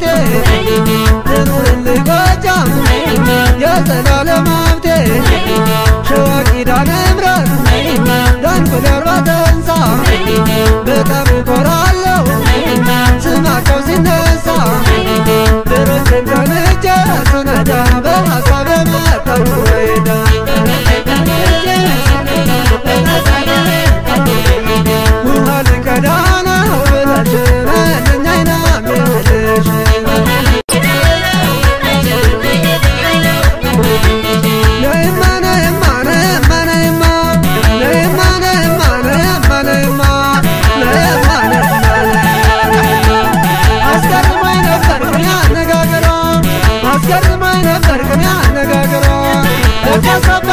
Yeah, I'm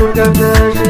nunca vejo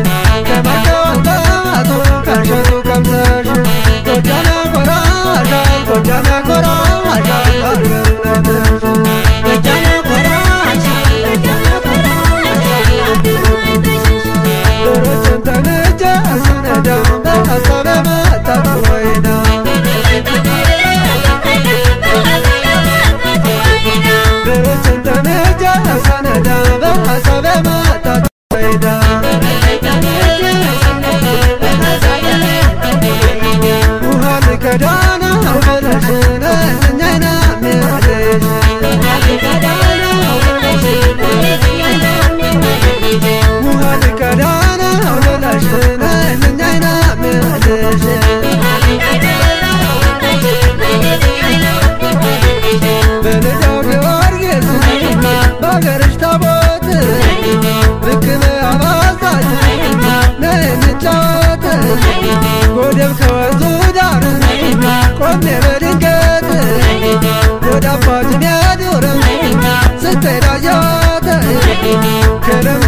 could have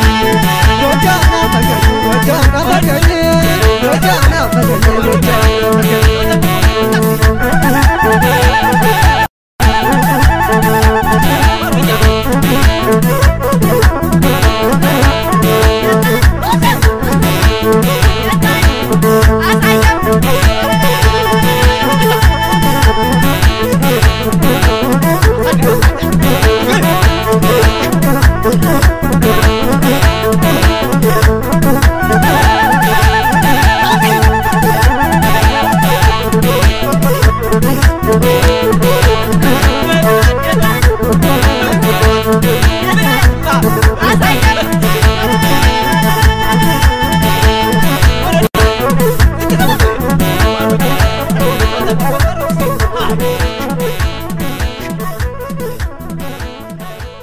Yeah, got yeah, yeah, yeah, yeah,